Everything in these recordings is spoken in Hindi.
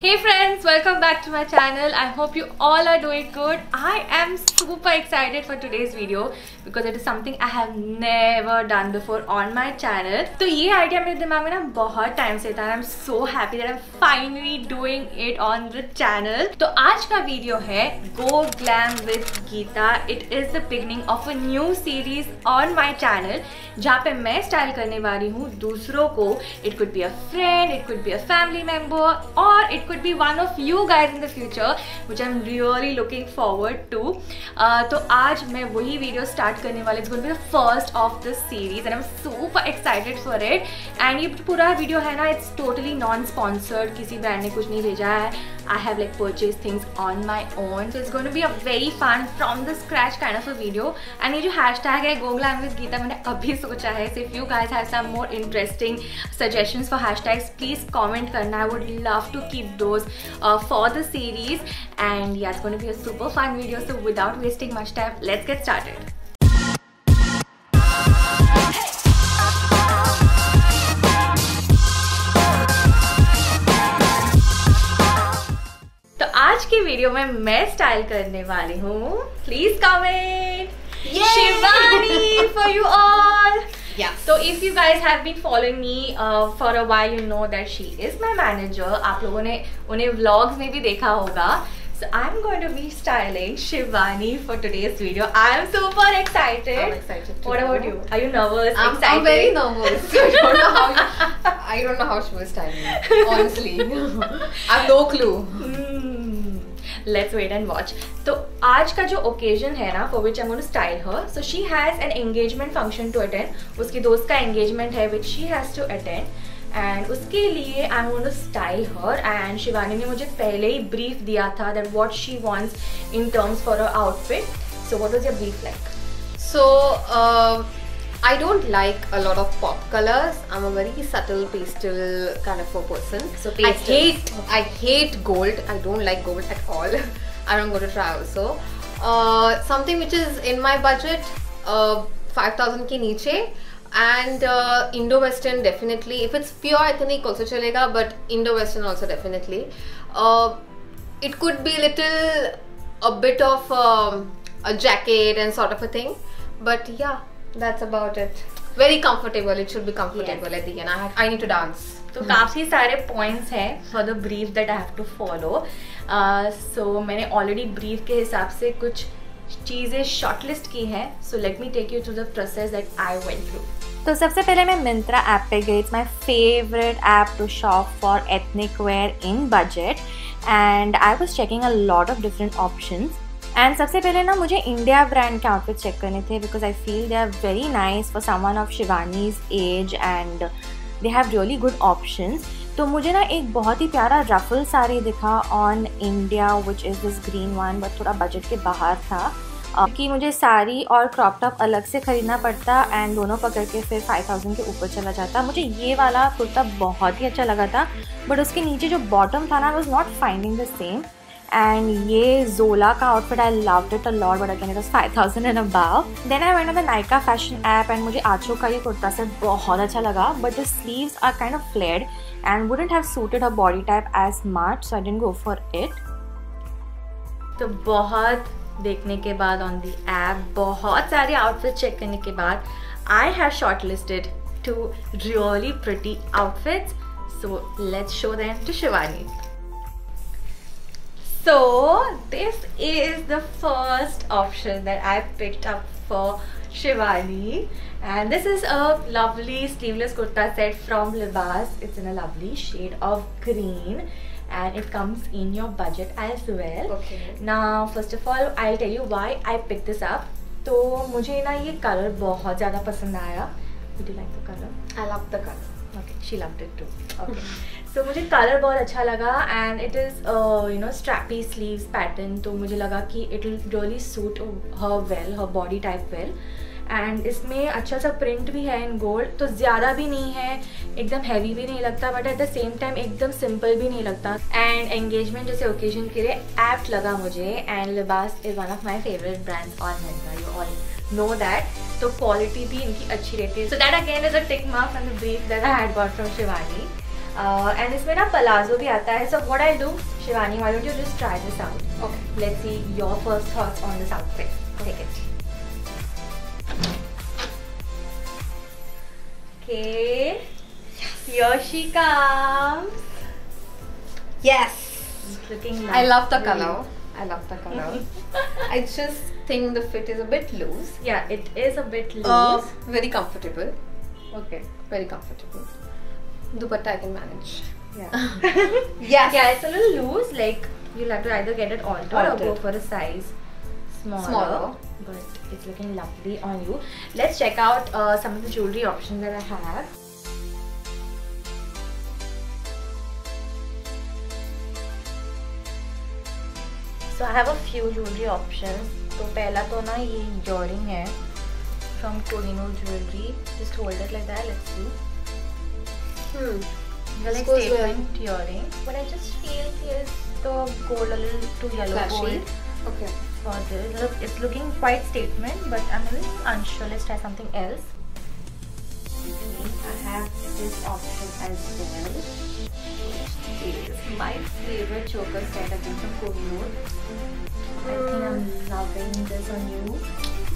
Hey friends, friends welcome back to my channel I hope you all are doing good I am super excited for today's video because it is something I have never done before on my channel तो ये आइडिया मेरे दिमाग में ना बहुत टाइम से था I am so happy that I am finally doing it on the channel तो आज का वीडियो है go glam with Geeta it is the beginning of a new series on my channel जहाँ पे मैं स्टाइल करने वाली हूँ दूसरों को. It could be a friend it could be a family member और it could be one of you guys in the future which I'm really looking forward to. Uh, तो आज मैं वही वीडियो स्टार्ट करने वाली it's be the first of this series and I am super excited for it and ये पूरा वीडियो है ना इट्स टोटली नॉन स्पॉन्सर्ड किसी ब्रांड ने कुछ नहीं भेजा है. I have like purchase things on my own so it's going be a very fun from the scratch kind of a video and ये जो हैश टैग है गोगला विद गीता मैंने अभी सोचा है if you guys have some more interesting suggestions for hashtags please comment करना. I would love to keep those. Uh, for the series and yeah it's going to be a super fun video so without wasting much time let's get started तो आज की वीडियो में मैं स्टाइल करने वाली हूँ please comment Shivani for you all Yeah. So if you guys have been following me uh, for a while, you know that she is my manager. आप लोगों ने उन्हें vlogs में भी देखा होगा. So I'm going to be styling Shivani for today's video. I am super excited. I'm excited too. What about you? Are you nervous? I'm, excited? I'm very nervous. I don't know how. I don't know how she was styling. Honestly, I have no clue. Let's wait and watch तो आज का जो ओकेजन है ना for which I to style her so she has an engagement function to attend उसकी दोस्त का एंगेजमेंट है which she has to attend and उसके लिए I am to style her and Shivani ने मुझे पहले ही ब्रीफ दिया था that what she wants in terms for our outfit so what was your brief like So. I don't like a lot of pop colors. I'm a very subtle pastel kind of a person. So pastel. I hate I hate gold. I don't like gold at all. I don't go to try also. Uh, something which is in my budget, uh, 5000 ke niche. And uh, Indo-Western definitely. If it's pure ethnic also chalega, but Indo-Western also definitely. Uh, it could be a little, a bit of um, a jacket and sort of a thing. But yeah, that's about it. Very comfortable. It should be comfortable yes. at the end. I, have, I need to dance. तो काफ़ी सारे पॉइंट्स हैं for the brief that I have to follow so मैंने ऑलरेडी ब्रीफ के हिसाब से कुछ चीज़ें शॉर्टलिस्ट की हैं so let me take you through the process that I went through तो सबसे पहले मैं मिंत्रा ऐप पे गई it's my favourite app to shop for ethnic wear in budget and I was checking a lot of different options and सबसे पहले ना मुझे इंडिया ब्रांड के आउटफिट चेक करने थे because I feel they are very nice for someone of Shivani's age and they have really good options तो मुझे ना एक बहुत ही प्यारा रफल साड़ी दिखा on India which is this green one but थोड़ा बजट के बाहर था। कि मुझे साड़ी और क्रॉप टॉप अलग से ख़रीदना पड़ता एंड दोनों पकड़ के फिर 5000 के ऊपर चला जाता। मुझे ये वाला कुर्ता बहुत ही अच्छा लगा था बट उसके नीचे जो बॉटम था ना was not finding the same and ये जोला का outfit I love it a lot but again it was 5000 and above then I went on the Nykaa fashion app and मुझे आचो का ये कुर्ता सेट बहुत अच्छा लगा but the sleeves are kind of flared and wouldn't have suited her body type as much so I didn't go for it तो बहुत देखने के बाद ऑन दी ऐप बहुत सारे आउटफिट चेक करने के बाद I have shortlisted two really pretty outfits so let's show them to Shivani So this is the first option that I picked up for Shivani and this is a lovely sleeveless kurta set from Libas. It's in a lovely shade of green and it comes in your budget as well. Okay. Now first of all I'll tell you why I picked this up. तो मुझे ना ये कलर बहुत ज़्यादा पसंद आया Would you like the color? I love the color. She loved it too. Okay. सो मुझे कलर बहुत अच्छा लगा and it is you know strappy sleeves pattern तो मुझे लगा कि it will really suit her well her body type well and इसमें अच्छा सा प्रिंट भी है इन गोल्ड तो ज़्यादा भी नहीं है, एकदम हैवी भी नहीं लगता but at the same time एकदम सिंपल भी नहीं लगता. एंड एंगेजमेंट जैसे ओकेजन के लिए एप्ट लगा मुझे. And Libas is one of my favourite brands on Myntra you all know that तो क्वालिटी भी इनकी अच्छी रहती है so that again is a tick mark from the brief that I had got from Shivani and इसमें ना पलाजो भी आता है so what I do Shivani why don't you just try this out Okay. Let's see your first thoughts on this outfit take it Okay, here she comes. Yes. Looking I love the color. I love the color. I just think the fit is a bit loose. Yeah, it is a bit loose. Uh, very comfortable. okay. Very comfortable. Dupatta I can manage. Yeah. Yes. yeah, it's a little loose. Like you'll have to either get it altered, or go for a size smaller. Smaller. But it's looking lovely on you. Let's check out uh, some of the jewelry options that I have. So I have a few jewelry options. तो पहला तो ना ये earring है like that. Let's see. Hmm. They're like This goes well. statement earring. But I just feel is the gold a little too yellow Flashy. gold Okay. for this. Look, It's looking quite statement, but I'm a little unsure. Let's try something else. I have this option as well. Is my favorite choker set again from Kohinoor. I think I'm loving this on you.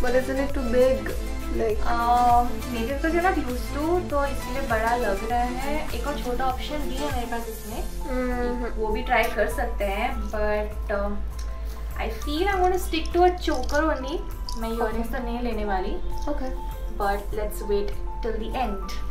But isn't it too big? Like. मेरे because you not use to तो इसलिए बड़ा लग रहा है एक और छोटा ऑप्शन भी है मेरे पास इसमें Mm-hmm. वो भी ट्राई कर सकते हैं but I feel I want to stick to a choker only मैं इयररिंग्स तो नहीं लेने वाली Okay. But let's wait till the end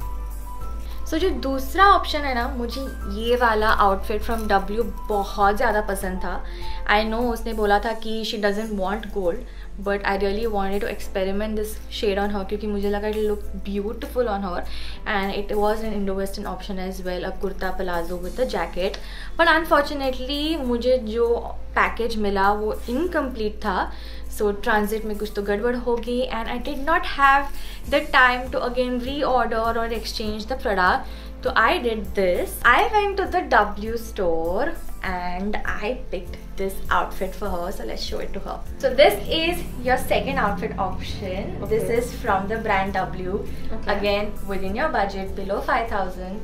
so so, जो दूसरा ऑप्शन है ना मुझे ये वाला आउटफिट फ्रॉम डब्ल्यू बहुत ज़्यादा पसंद था। आई नो उसने बोला था कि she doesn't want gold but I really wanted to experiment this shade on her क्योंकि मुझे लगा it look beautiful on her and it was an Indo western option as well a kurta palazzo with the jacket but unfortunately मुझे जो पैकेज मिला वो इनकम्प्लीट था. सो so, ट्रांजिट में कुछ तो गड़बड़ होगी. And I did not have the time to again reorder और एक्सचेंज द प्रोडक्ट तो I did this I went to the W store and I picked this outfit for her so let's show it to her so this is your second outfit option this is from the brand W Okay. again within your budget below 5000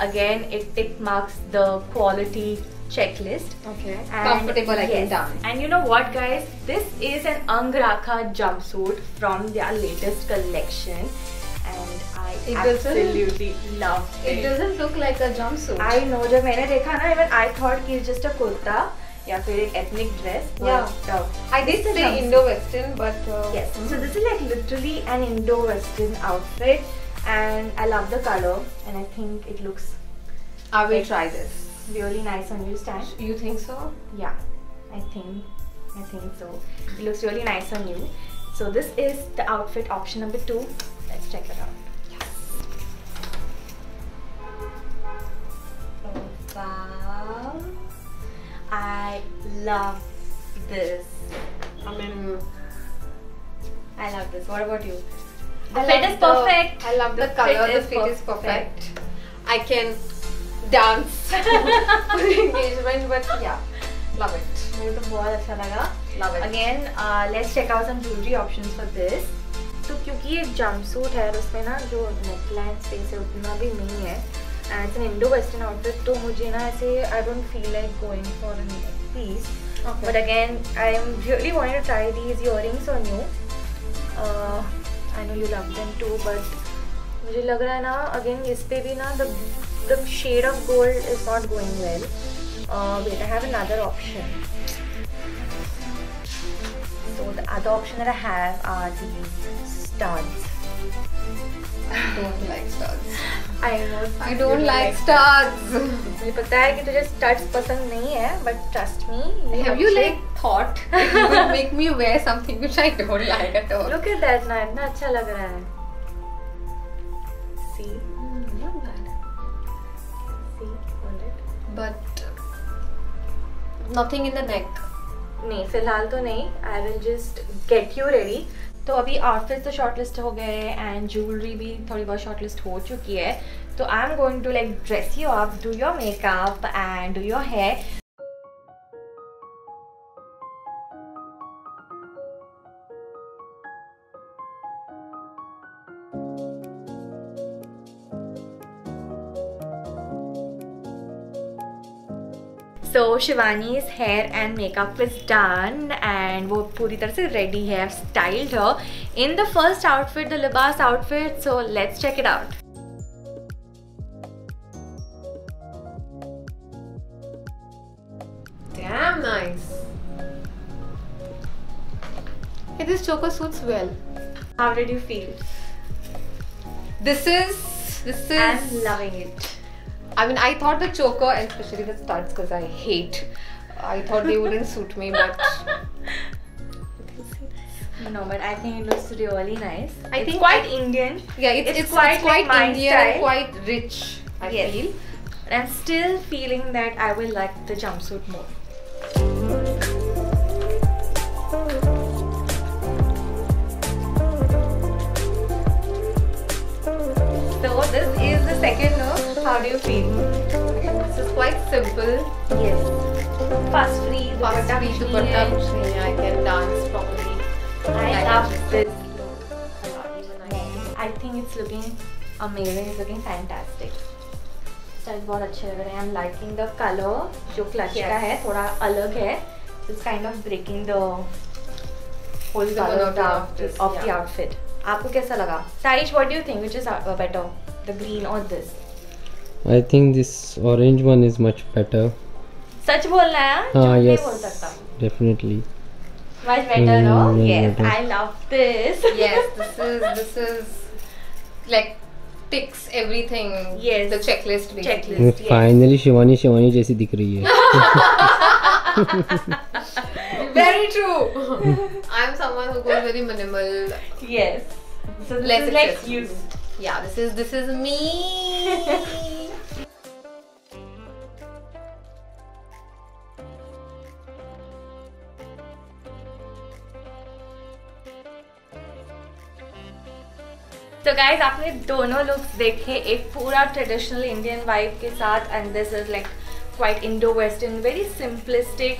again it tick marks the quality checklist Okay. and Comfortable I can yes. dance. And you know what, guys? This is an Angrakha jumpsuit from their latest collection, and I It doesn't- absolutely love it. It doesn't look like a jumpsuit. I know. जब मैंने देखा ना, even I thought कि it's just a kurta या फिर एक ethnic dress. Yeah. But, uh, I did this is say jumpsuit. Indo-Western, but uh, Yes. So this is like literally an Indo-Western outfit, and I love the color, and I think it looks I will try this. really nice on you, Stan. You think so? Yeah, I think I think so. It looks really nice on you. So this is the outfit option number two. Let's check it out. Oh, wow. I love this. I mean, I love this. What about you? The I fit love is the- perfect. I love the, The color. fit the is fit is perfect. perfect. I can dance for the engagement, but yeah, love it. मुझे तो बहुत अच्छा लगा Love it. Again let's check out some jewellery options for this तो क्योंकि ये जंपसूट है और उसमें ना जो नेकलाइन स्पेस है उतना भी नहीं है it's an Indo western outfit तो मुझे ना ऐसे I don't feel like going for an piece but again I am really want to try these earrings on you I know you love them too but मुझे लग रहा है ना अगेन इस पे भी ना the the shade of gold is not going well wait I have another option So the other option that I have are these studs. I don't like studs. I know. I don't like studs. मुझे पता है कि तुझे studs पसंद नहीं है, but trust me. Have you like thought that you will make me wear something which I don't like at all? Look at that ना इतना अच्छा लग रहा है. See, Mm, not bad. see, hold it. But nothing in the neck. नहीं फ़िलहाल तो नहीं I will just get you ready तो अभी आउटफिट्स तो शॉर्ट लिस्ट हो गए एंड ज्वेलरी भी थोड़ी बहुत शॉर्ट लिस्ट हो चुकी है। तो I am going to like dress you up do your makeup and do your hair शिवानी's hair and makeup is done and वो पूरी तरह से ready है I've styled her in the first outfit the libas outfit so let's check it out Damn nice. Hey, this choker suits well. how did you feel This is this is. I'm loving it I mean, I thought the choker and especially the studs because I hate. I thought they wouldn't suit me, but no but I think it looks really nice I it's think- quite Indian yeah, it's It's it's, quite it's quite like Indian and quite rich. I Yes. feel. But I'm still feeling that I will like the jumpsuit more. So this is the second look. How do you feel? This is quite simple. Yes. Fast free. Fast free dupatta, kuch nahi hai. I can dance properly. I I love this. I think it's looking amazing. It's looking fantastic. Style बहुत अच्छे लग रहे हैं I am liking the colour जो क्लच Yes. का है थोड़ा अलग है it's kind of breaking the whole of the. Outfit आपको कैसा लगा Saish what do you think which is better the green और this I think this orange one is much better सच बोल रहा है हाँ यस बोल सकता। हूँ definitely much better no I love this yes this is this is like ticks everything yes the checklist भी चेकलिस्ट फाइनली शिवानी शिवानी जैसी दिख रही है। Very true I am someone who goes very minimal yes this is like you Yeah, this is this is me. तो गाइज़ आपने दोनों लुक्स देखे एक पूरा ट्रेडिशनल इंडियन वाइफ के साथ and this is like quite Indo western very simplistic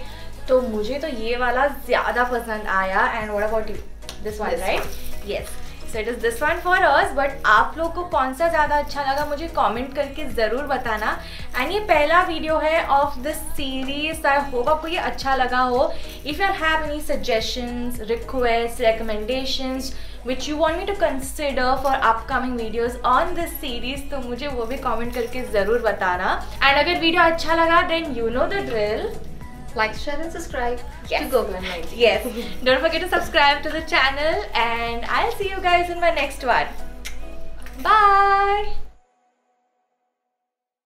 तो मुझे तो ये वाला ज़्यादा पसंद आया and what about you this one right yes so it is this one for us but आप लोग को कौन सा ज़्यादा अच्छा लगा मुझे कमेंट करके ज़रूर बताना। एंड ये पहला वीडियो है of this series I hope आपको ये अच्छा लगा हो। If you have any suggestions request recommendations, which you want me to consider for upcoming videos on this series तो मुझे वो भी कॉमेंट करके ज़रूर बताना। एंड अगर वीडियो अच्छा लगा then you know the drill. Like, share, and subscribe Yes. to Google and Mind. yes don't forget to subscribe to the channel and I'll see you guys in my next one bye